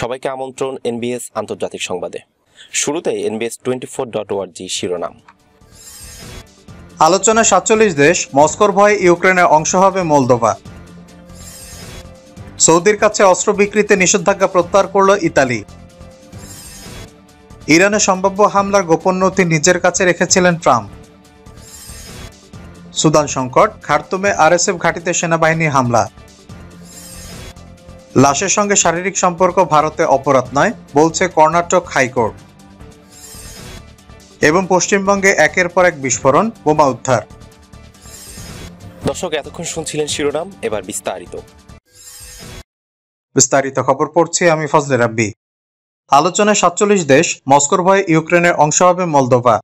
সবাইকে আমন্ত্রণ এনবিএস আন্তর্জাতিক সংবাদে। শুরুতে এনবিএস টোয়েন্টি ফোর ডট ওয়ার্জি শিরোনাম। আলোচনা সাতচল্লিশ দেশ, মস্কোর ভয়ে ইউক্রেনের অংশ হবে মোলদোভা। সৌদির কাছে অস্ত্র বিক্রিতে নিষেধাজ্ঞা প্রত্যাহার করল ইতালি। ইরানে সম্ভাব্য হামলার গোপন নথি নিজের কাছে রেখেছিলেন ট্রাম্প। সুদান সংকট, খার্তুমে আরএসএফ ঘাঁটিতে সেনাবাহিনীর হামলা। লাশের সঙ্গে শারীরিক সম্পর্ক ভারতে অপরাধ নয় বলছে কর্ণাটক হাইকোর্ট। এবং পশ্চিমবঙ্গে একের পর এক বিস্ফোরণ বোমা উদ্ধার। দর্শক এতক্ষণ শুনছিলেন শিরোনাম এবার বিস্তারিত। বিস্তারিত খবর পড়ছি আমি ফজলে রাব্বি। আলোচনায় সাতচল্লিশ দেশ মস্কোর ভয়ে ইউক্রেনের অংশ হবে মলদোভা।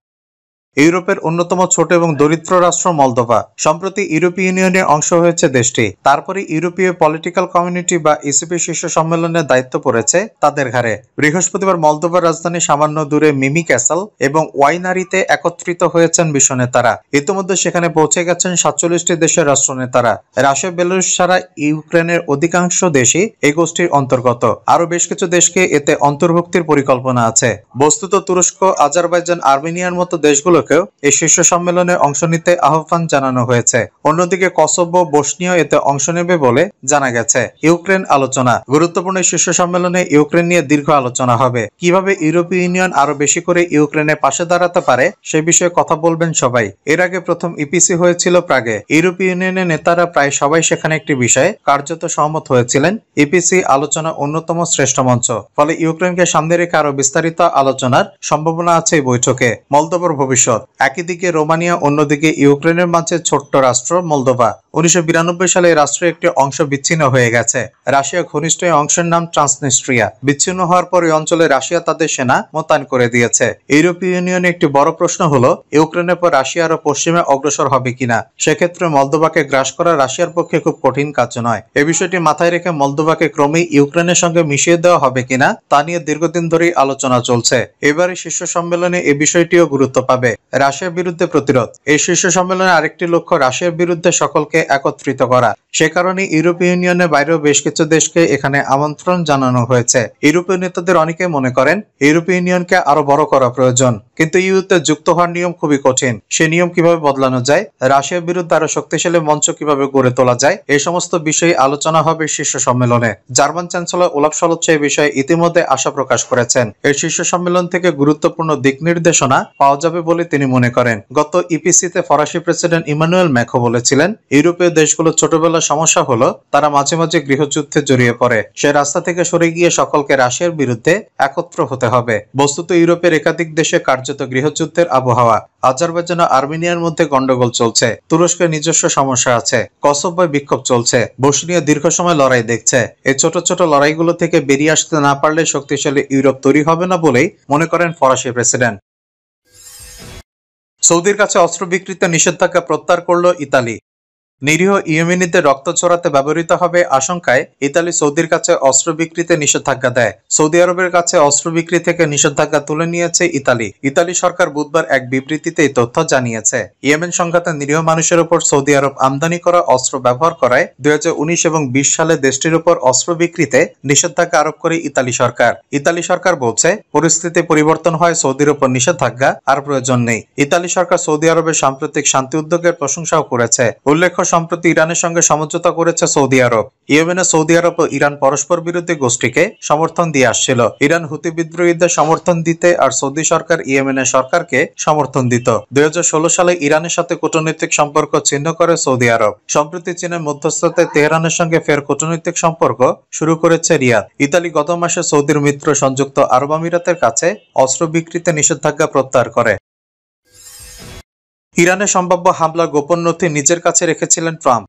ইউরোপের অন্যতম ছোট এবং দরিদ্র রাষ্ট্র মলদোভা। সম্প্রতি ইউরোপীয় ইউনিয়নের অংশ হয়েছে দেশটি। তারপরে ইউরোপীয় পলিটিক্যাল কমিউনিটি বা ইসিপি শীর্ষ সম্মেলনের দায়িত্ব পড়েছে তাদের ঘাড়ে। বৃহস্পতিবার মলদোভার রাজধানী সামান্য দূরে মিমি ক্যাসেল এবং ওয়াইনারিতে একত্রিত হয়েছেন বিশ্ব নেতারা ইতিমধ্যে সেখানে পৌঁছে গেছেন সাতচল্লিশটি দেশের রাষ্ট্রনেতারা। রাশিয়া, বেলারুশ ছাড়া ইউক্রেনের অধিকাংশ দেশই এই গোষ্ঠীর অন্তর্গত। আরও বেশ কিছু দেশকে এতে অন্তর্ভুক্তির পরিকল্পনা আছে। বস্তুত তুরস্ক, আজারবাইজান, আর্মেনিয়ার মতো দেশগুলোকেও এই শীর্ষ সম্মেলনে অংশ নিতে আহ্বান জানানো হয়েছে। অন্যদিকে কসোভো বসনিয়া এতে অংশ নেবে বলে জানা গেছে। ইউক্রেন আলোচনা। গুরুত্বপূর্ণ শীর্ষ সম্মেলনে ইউক্রেন নিয়ে দীর্ঘ আলোচনা হবে। কীভাবে ইউরোপীয় ইউনিয়ন আরও বেশি করে ইউক্রেনের পাশে দাঁড়াতে পারে, সে বিষয়ে কথা বলবেন সবাই। এর আগে প্রথম ইপিসি হয়েছিল প্রাগে। ইউরোপীয় ইউনিয়নের নেতারা প্রায় সবাই সেখানে একটি বিষয়ে কার্যত সহমত হয়েছিলেন। ইপিসি আলোচনা অন্যতম শ্রেষ্ঠ মঞ্চ। ফলে ইউক্রেনকে সামনে রেখে আরও বিস্তারিত আলোচনার সম্ভাবনা আছে এই বৈঠকে। মলদোভার ভবিষ্যৎ। একই দিকে রোমানিয়া, অন্যদিকে ইউক্রেনের মাঝে ছোট্ট রাষ্ট্র মলদোভা উনিশশো বিরানব্বই সালে এই রাষ্ট্রের একটি অংশ বিচ্ছিন্ন হয়ে গেছে। রাশিয়া ঘনিষ্ঠ এই অংশের নাম ট্রান্সনিস্ট্রিয়া। বিচ্ছিন্ন হওয়ার পর এই অঞ্চলে রাশিয়া তাদের সেনা মোতায়েন করে দিয়েছে। ইউরোপীয় ইউনিয়নে একটি বড় প্রশ্ন হলো, ইউক্রেনের পর রাশিয়া আরও পশ্চিমে অগ্রসর হবে কিনা? সেক্ষেত্রে মলদোভাকে গ্রাস করা রাশিয়ার পক্ষে খুব কঠিন কাজ নয়। এ বিষয়টি মাথায় রেখে মলদোভাকে ক্রমেই ইউক্রেনের সঙ্গে মিশিয়ে দেওয়া হবে কিনা, তা নিয়ে দীর্ঘদিন ধরেই আলোচনা চলছে। এবারে শীর্ষ সম্মেলনে এ বিষয়টিও গুরুত্ব পাবে। রাশিয়ার বিরুদ্ধে প্রতিরোধ। এই শীর্ষ সম্মেলনে আরেকটি লক্ষ্য রাশিয়ার বিরুদ্ধে সকলকে একত্রিত করা। সে কারণে ইউরোপীয় ইউনিয়নের বাইরেও বেশ কিছু দেশকে এখানে আমন্ত্রণ জানানো হয়েছে। ইউরোপীয় নেতাদের অনেকে মনে করেন, ইউরোপীয় ইউনিয়নকে আরও বড় করা প্রয়োজন। কিন্তু ইউতে যুক্ত হওয়ার নিয়ম খুবই কঠিন। সে নিয়ম কীভাবে বদলানো যায়, রাশিয়ার বিরুদ্ধে আরও শক্তিশালী মঞ্চ কীভাবে গড়ে তোলা যায় এই সমস্ত বিষয়ে আলোচনা হবে শীর্ষ সম্মেলনে। জার্মান চ্যান্সেলর ওলাফ সলচ এই বিষয়ে ইতিমধ্যে আশা প্রকাশ করেছেন। এই শীর্ষ সম্মেলন থেকে গুরুত্বপূর্ণ দিক নির্দেশনা পাওয়া যাবে বলে তিনি মনে করেন, গত ইপিসিতে ফরাসি প্রেসিডেন্ট ইমানুয়েল ম্যাকো বলেছিলেন, ইউরোপীয় দেশগুলো ছোটবেলার সমস্যা হলো তারা মাঝে মাঝে গৃহযুদ্ধে জড়িয়ে পড়ে। সে রাস্তা থেকে সরে গিয়ে সকলকে রাশিয়ার বিরুদ্ধে একত্র হতে হবে। বস্তুত ইউরোপের একাধিক দেশে কার্যত গৃহযুদ্ধের আবহাওয়া। আজারবাইজান আর্মেনিয়ার মধ্যে গন্ডগোল চলছে। তুরস্কের নিজস্ব সমস্যা আছে। কসোভয় বিক্ষোভ চলছে। বসনিয়া দীর্ঘ সময় লড়াই দেখছে। এই ছোট ছোট লড়াইগুলো থেকে বেরিয়ে আসতে না পারলে শক্তিশালী ইউরোপ তৈরি হবে না বলেই মনে করেন ফরাসি প্রেসিডেন্ট। সৌদির কাছে অস্ত্র বিক্রিতে নিষেধাজ্ঞা প্রত্যাহার করল ইতালি। নিরীহ ইয়েমেনিদের রক্ত ছড়াতে ব্যবহৃত হবে আশঙ্কায় ইতালি সৌদির কাছে অস্ত্র বিক্রিতে নিষেধাজ্ঞা দেয়। সৌদি আরবের কাছে অস্ত্র বিক্রি থেকে নিষেধাজ্ঞা তুলে নিয়েছে ইতালি। ইতালি সরকার বুধবার এক বিবৃতিতে এই তথ্য জানিয়েছে। ইয়েমেন সংঘাতে নিরীহ মানুষের উপর সৌদি আরব আমদানি করা অস্ত্র ব্যবহার করায় দুই হাজার উনিশ এবং বিশ সালে দেশটির উপর অস্ত্র বিক্রিতে নিষেধাজ্ঞা আরোপ করে ইতালি সরকার। ইতালি সরকার বলছে, পরিস্থিতি পরিবর্তন হয়, সৌদির উপর নিষেধাজ্ঞা, আর প্রয়োজন নেই। ইতালি সরকার সৌদি আরবের সাম্প্রতিক শান্তি উদ্যোগের প্রশংসাও করেছে। উল্লেখ্য সম্প্রতি ইরানের সঙ্গে সমঝোতা করেছে সৌদি আরব। ইয়েমেনে সৌদি আরব ও ইরান পরস্পর বিরোধী গোষ্ঠীকে সমর্থন দিয়ে আসছিল। ইরান হুতি বিদ্রোহীদের সমর্থন দিতে আর সৌদি সরকার ইয়েমেনের সরকারকে সমর্থন দিত। দুই হাজার ষোলো সালে ইরানের সাথে কূটনৈতিক সম্পর্ক ছিন্ন করে সৌদি আরব। সম্প্রতি চীনের মধ্যস্থতায় তেহরানের সঙ্গে ফের কূটনৈতিক সম্পর্ক শুরু করেছে রিয়াদ। ইতালি গত মাসে সৌদির মিত্র সংযুক্ত আরব আমিরাতের কাছে অস্ত্র বিক্রিতে নিষেধাজ্ঞা প্রত্যাহার করে। ইরানের সম্ভাব্য হামলার গোপন নথি নিজের কাছে রেখেছিলেন ট্রাম্প।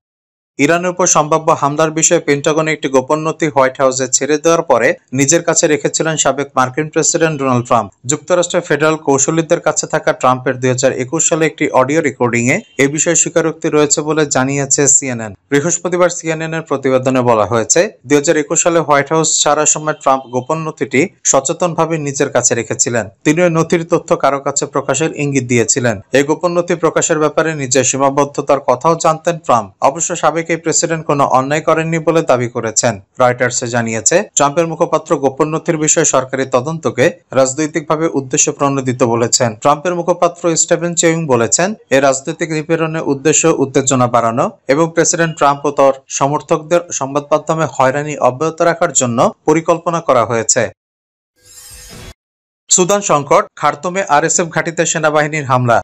ইরানের উপর সম্ভাব্য হামলার বিষয়ে পেন্টাগনে একটি গোপন নথি হোয়াইট হাউসে ছেড়ে দেওয়ার পরে নিজের কাছে রেখেছিলেন সাবেক মার্কিন প্রেসিডেন্ট ডোনাল্ড ট্রাম্প। যুক্তরাষ্ট্রের ফেডারেল কৌশলীদের কাছে থাকা ট্রাম্পের দুই হাজার একুশ সালে একটি অডিও রেকর্ডিং এ বিষয়ে স্বীকারোক্তি রয়েছে বলে জানিয়েছে সিএনএন। বৃহস্পতিবার সিএনএন এর প্রতিবেদনে বলা হয়েছে, দুই হাজার একুশ সালে হোয়াইট হাউস ছাড়ার সময় ট্রাম্প গোপন নথিটি সচেতনভাবে নিজের কাছে রেখেছিলেন। তিনি ওই নথির তথ্য কারও কাছে প্রকাশের ইঙ্গিত দিয়েছিলেন। এই গোপন নথি প্রকাশের ব্যাপারে নিজের সীমাবদ্ধতার কথাও জানতেন ট্রাম্প। অবশ্য সাবেক অনেকেই প্রেসিডেন্ট কোনো অন্যায় করেননি বলে দাবি করেছেন। রয়টার্সে জানিয়েছে, ট্রাম্পের মুখপাত্র গোপন নথির বিষয়ে সরকারি তদন্তকে রাজনৈতিকভাবে উদ্দেশ্য প্রণোদিত বলেছেন। ট্রাম্পের মুখপাত্র স্টেভেন চেউং বলেছেন, এ রাজনৈতিক নিপীড়নের উদ্দেশ্য উত্তেজনা বাড়ানো এবং প্রেসিডেন্ট ট্রাম্প ও তার সমর্থকদের সংবাদ মাধ্যমে হয়রানি অব্যাহত রাখার জন্য পরিকল্পনা করা হয়েছে। সুদান সংকট, খার্তুমে আরএসএফ ঘাঁটিতে সেনাবাহিনীর হামলা।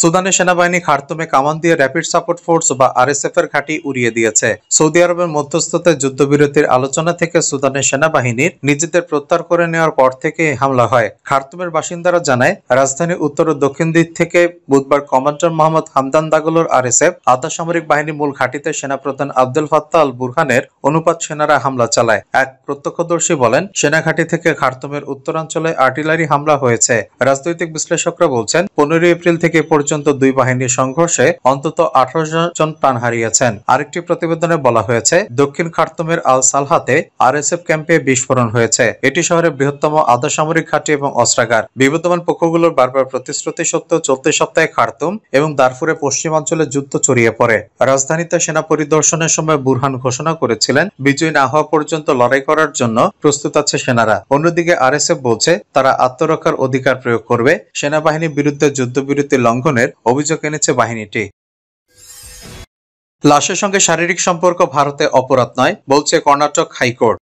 সুদানের সেনাবাহিনী খার্তুমে কামান দিয়ে র্যাপিড সাপোর্ট ফোর্স বা আরএসএফ এর ঘাঁটি উড়িয়ে দিয়েছে। সৌদি আরবের মধ্যস্থতায় যুদ্ধবিরতির আলোচনা থেকে সুদানের সেনাবাহিনীর নিজেদের প্রত্যাহার করে নেওয়ার পর থেকে হামলা হয়। খার্তুমের বাসিন্দারা জানায় রাজধানীর উত্তর ও দক্ষিণ দিক থেকে বুধবার কমান্ডার মোহাম্মদ হামদান দাগলোর আরএসএফ আধা সামরিক বাহিনী মূল ঘাঁটিতে সেনাপ্রধান আব্দুল ফাত্তা আল বুরহানের অনুপাত সেনারা হামলা চালায়। এক প্রত্যক্ষদর্শী বলেন সেনা ঘাঁটি থেকে খার্তুমের উত্তরাঞ্চলে আর্টিলারি হামলা হয়েছে। রাজনৈতিক বিশ্লেষকরা বলছেন, পনেরোই এপ্রিল থেকে পর্যন্ত দুই বাহিনীর সংঘর্ষে অন্তত আঠারো জন প্রাণ হারিয়েছেন। আরেকটি প্রতিবেদনে বলা হয়েছে, দক্ষিণ খার্তুমের আল সালহাতে আরএসএফ ক্যাম্পে বিস্ফোরণ হয়েছে। এটি শহরের বৃহত্তম আধা সামরিক ঘাঁটি এবং অস্ত্রাগার। বিবদমান পক্ষগুলোর বারবার প্রতিশ্রুতি সত্ত্বেও চলতি সপ্তাহে খার্তুম এবং দারফুরে পশ্চিমাঞ্চলে যুদ্ধ ছড়িয়ে পড়ে। রাজধানীতে সেনা পরিদর্শনের সময় বুরহান ঘোষণা করেছিলেন, বিজয় না হওয়া পর্যন্ত লড়াই করার জন্য প্রস্তুত আছে সেনারা। অন্যদিকে আরএসএফ বলছে, তারা আত্মরক্ষার অধিকার প্রয়োগ করবে, সেনাবাহিনীর বিরুদ্ধে যুদ্ধবিরতি লঙ্ঘনের অভিযোগ এনেছে বাহিনীটি। লাশের সঙ্গে শারীরিক সম্পর্ক ভারতে অপরাধ নয় বলছে কর্ণাটক হাইকোর্ট।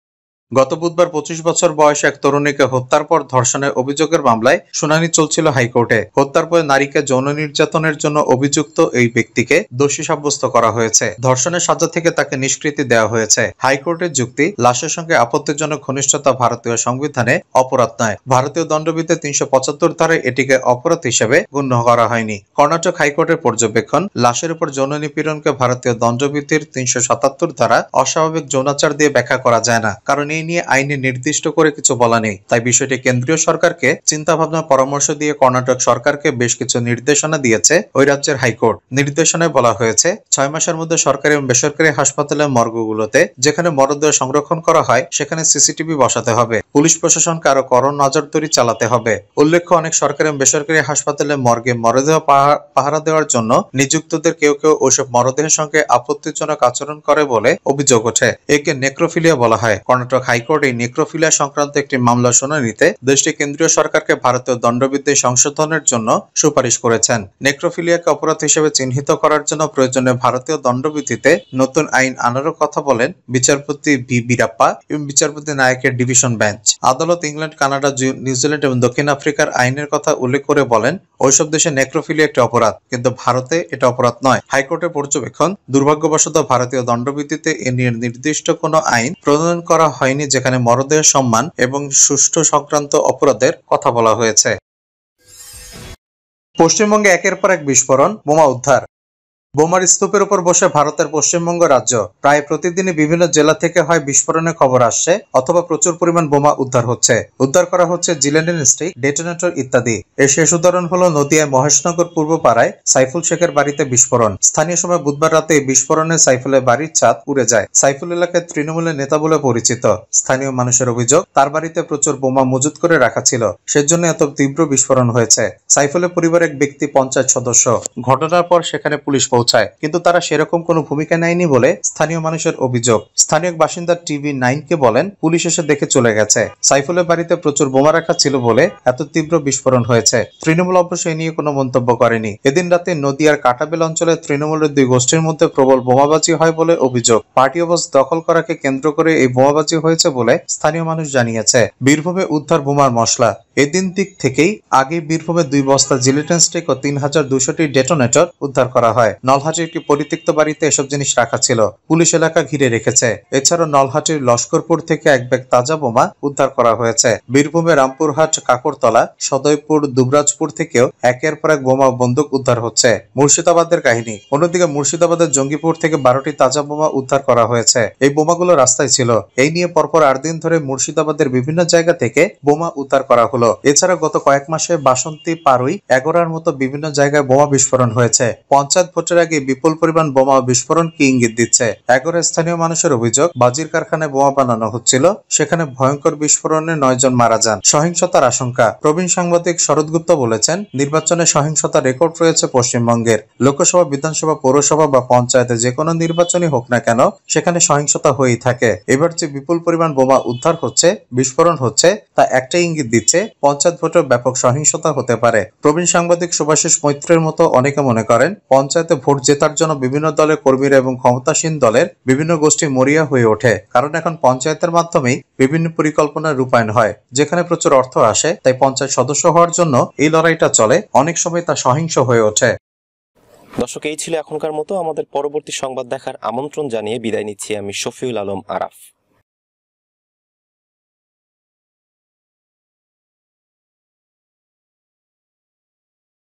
গত বুধবার পঁচিশ বছর বয়সে এক তরুণীকে হত্যার পর ধর্ষণের অভিযোগের মামলায় শুনানি চলছিল হাইকোর্টে। হত্যার পর নারীকে যৌন নির্যাতনের জন্য অভিযুক্ত এই ব্যক্তিকে দোষী সাব্যস্ত করা হয়েছে। ধর্ষণের সাজা থেকে তাকে নিষ্কৃতি দেওয়া হয়েছে। হাইকোর্টের যুক্তি, লাশের সঙ্গে আপত্তিজনক ঘনিষ্ঠতা ভারতীয় সংবিধানে অপরাধ নয়। ভারতীয় দণ্ডবিধে তিনশো পঁচাত্তর ধারে এটিকে অপরাধ হিসেবে গণ্য করা হয়নি। কর্ণাটক হাইকোর্টের পর্যবেক্ষণ, লাশের উপর যৌন নিপীড়নকে ভারতীয় দণ্ডবিধির তিনশো সাতাত্তর ধারা অস্বাভাবিক যৌনাচার দিয়ে ব্যাখ্যা করা যায় না। কারণ এই নিয়ে আইনে নির্দিষ্ট করে কিছু বলা নেই। তাই বিষয়টি কেন্দ্রীয় সরকারকে চিন্তা ভাবনা পরামর্শ দিয়ে কর্ণাটক সরকারকে বেশ কিছু নির্দেশনা দিয়েছে ওই রাজ্যের হাইকোর্ট। নির্দেশনায় বলা হয়েছে, ছয় মাসের মধ্যে সরকারি এবং বেসরকারি হাসপাতালের মর্গগুলোতে যেখানে মরদেহ সংরক্ষণ করা হয়, সেখানে সিসিটিভি বসাতে হবে। পুলিশ প্রশাসনকে আরও করণ নজরদারি চালাতে হবে। উল্লেখ্য, অনেক সরকারি এবং বেসরকারি হাসপাতালে মর্গে মরদেহ পাহা- পাহারা দেওয়ার জন্য নিযুক্তদের কেউ কেউ ওইসব মরদেহের সঙ্গে আপত্তিজনক আচরণ করে বলে অভিযোগ ওঠে। একে নেক্রোফিলিয়া বলা হয়। কর্ণাটক হাইকোর্ট এই নেক্রোফিলিয়া সংক্রান্ত একটি মামলা শুনানিতে দেশটির কেন্দ্রীয় সরকারকে ভারতীয় দণ্ডবিধি সংশোধনের জন্য সুপারিশ করেছেন। নেক্রোফিলিয়াকে অপরাধ হিসেবে চিহ্নিত করার জন্য প্রয়োজনে ভারতীয় দণ্ডবিধিতে নতুন আইন আনারও কথা বলেন বিচারপতি ভি. বীরাপ্পা এবং বিচারপতি নায়কের ডিভিশন বেঞ্চ। আদালত ইংল্যান্ড, কানাডা নিউজিল্যান্ড এবং দক্ষিণ আফ্রিকার আইনের কথা উল্লেখ করে বলেন, ওইসব দেশে নেক্রোফিলিয়া একটি অপরাধ, কিন্তু ভারতে এটা অপরাধ নয়। হাইকোর্টের পর্যবেক্ষণ, দুর্ভাগ্যবশত ভারতীয় দণ্ডবিধিতে এ নিয়ে নির্দিষ্ট কোনো আইন প্রণয়ন করা হয়নি যেখানে মরদেহ সম্মান এবং সুষ্ঠু সংক্রান্ত অপরাধের কথা বলা হয়েছে। পশ্চিমবঙ্গে একের পর এক বিস্ফোরণ, বোমা উদ্ধার। বোমার স্তূপের উপর বসে ভারতের পশ্চিমবঙ্গ রাজ্য। প্রায় প্রতিদিনই বিভিন্ন জেলা থেকে হয় বিস্ফোরণের খবর আসছে অথবা প্রচুর পরিমাণ বোমা উদ্ধার হচ্ছে। উদ্ধার করা হচ্ছে জিলেন্ডেন স্টিক ডেটোনেটর ইত্যাদি। এর শেষ উদাহরণ হলো নদিয়ায় মহেশনগর পূর্ব পাড়ায় সাইফুল শেখের বাড়িতে বিস্ফোরণ। স্থানীয় সময় বুধবার রাতে এই বিস্ফোরণে সাইফুলের বাড়ির ছাদ উড়ে যায়। সাইফুল এলাকায় তৃণমূলের নেতা বলে পরিচিত। স্থানীয় মানুষের অভিযোগ, তার বাড়িতে প্রচুর বোমা মজুত করে রাখা ছিল। সেজন্য এত তীব্র বিস্ফোরণ হয়েছে। সাইফুলের পরিবারের এক ব্যক্তি পঞ্চায়েত সদস্য। ঘটনার পর সেখানে পুলিশ পৌঁছায়, কিন্তু তারা সেরকম কোনো ভূমিকা নেয়নি বলে স্থানীয় মানুষের অভিযোগ। স্থানীয় বাসিন্দা টিভি নাইনকে বলেন, পুলিশ এসে দেখে চলে গেছে। সাইফুলের বাড়িতে প্রচুর বোমা রাখা ছিল বলে এত তীব্র বিস্ফোরণ হয়েছে। তৃণমূল অবশ্য এ নিয়ে কোনো মন্তব্য করেনি। এদিন রাতে নদিয়ার কাটাবেল অঞ্চলে তৃণমূলের দুই গোষ্ঠীর মধ্যে প্রবল বোমাবাজি হয় বলে অভিযোগ। পার্টি অবস দখল করাকে কেন্দ্র করে এই বোমাবাজি হয়েছে বলে স্থানীয় মানুষ জানিয়েছে। বীরভূমে উদ্ধার বোমার মশলা। এদিন দিক থেকেই আগে বীরভূমে দুই বস্তা জিলিটেন স্টিক ও তিন হাজার দুশোটি ডেটোনেটর উদ্ধার করা হয়। নলহাটির একটি পরিত্যক্ত বাড়িতে এসব জিনিস রাখা ছিল। পুলিশ এলাকা ঘিরে রেখেছে। এছাড়াও নলহাটির লস্করপুর থেকে এক ব্যাগ তাজা বোমা উদ্ধার করা হয়েছে। বীরভূমে রামপুরহাট, কাকরতলা, সদয়পুর, দুবরাজপুর থেকেও একের পর এক বোমা বন্দুক উদ্ধার হচ্ছে। মুর্শিদাবাদের কাহিনী। অন্যদিকে মুর্শিদাবাদের জঙ্গিপুর থেকে বারোটি তাজা বোমা উদ্ধার করা হয়েছে। এই বোমাগুলো রাস্তায় ছিল। এই নিয়ে পরপর আট দিন ধরে মুর্শিদাবাদের বিভিন্ন জায়গা থেকে বোমা উদ্ধার করা হলো। এছাড়া গত কয়েক মাসে বাসন্তী, পারুই, এগোরার মতো বিভিন্ন জায়গায় বোমা বিস্ফোরণ হয়েছে। পঞ্চায়েত ভোটের আগে বিপুল পরিমাণ বোমা বিস্ফোরণ কি ইঙ্গিত দিচ্ছে? এগারো স্থানীয় মানুষের অভিযোগ, বাজির কারখানায় বোমা বানানো হচ্ছিল, সেখানে ভয়ঙ্কর বিস্ফোরণে নয় জন মারা যান। সহিংসতার আশঙ্কা, প্রবীণ সাংবাদিক শরৎ গুপ্ত বলেছেন, নির্বাচনে সহিংসতার রেকর্ড রয়েছে পশ্চিমবঙ্গের। লোকসভা, বিধানসভা, পৌরসভা বা পঞ্চায়েতে যে কোনো নির্বাচনই হোক না কেন, সেখানে সহিংসতা হয়েই থাকে। এবার যে বিপুল পরিমাণ বোমা উদ্ধার হচ্ছে, বিস্ফোরণ হচ্ছে, তা একটাই ইঙ্গিত দিচ্ছে, পঞ্চায়েত ভোটেও ব্যাপক সহিংসতা হতে পারে। প্রবীণ সাংবাদিক সুভাষিস মৈত্রের মতো অনেকে মনে করেন, পঞ্চায়েতে ভোট জেতার জন্য বিভিন্ন দলের কর্মীরা এবং ক্ষমতাসীন দলের বিভিন্ন গোষ্ঠী মরিয়া হয়ে ওঠে। কারণ এখন পঞ্চায়েতের মাধ্যমেই বিভিন্ন পরিকল্পনা রূপায়ণ হয়, যেখানে প্রচুর অর্থ আসে, তাই পঞ্চায়েত সদস্য হওয়ার জন্য এই লড়াইটা চলে। অনেক সময় তা সহিংস হয়ে ওঠে। দর্শক, এই ছিল এখনকার মতো। আমাদের পরবর্তী সংবাদ দেখার আমন্ত্রণ জানিয়ে বিদায় নিচ্ছি আমি শফিউল আলম আরাফ।